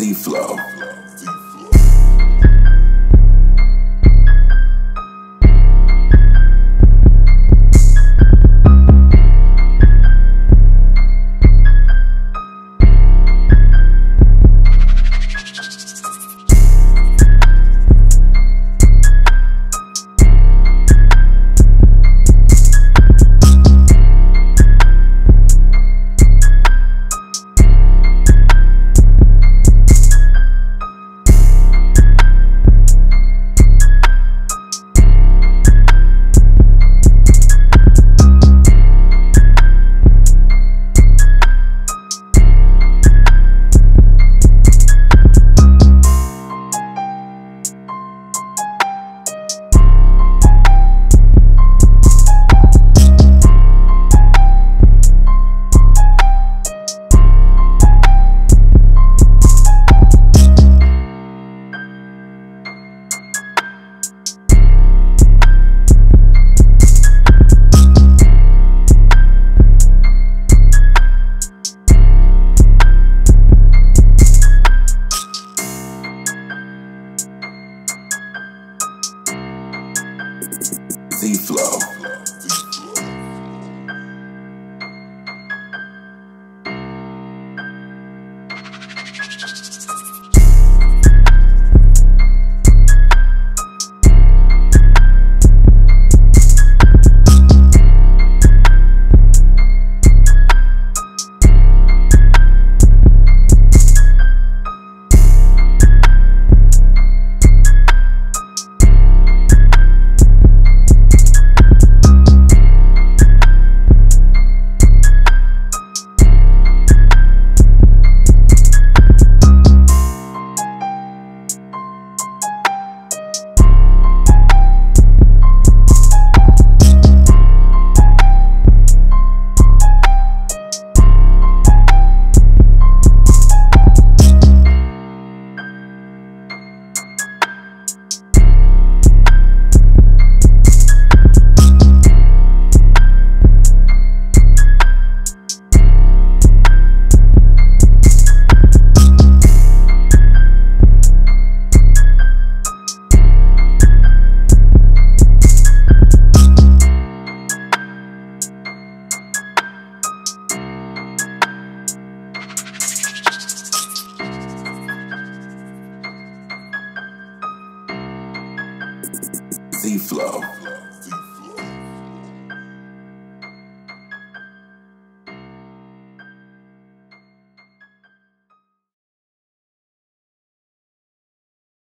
Flow. Z-Flow. Z-Flow. Z-Flow.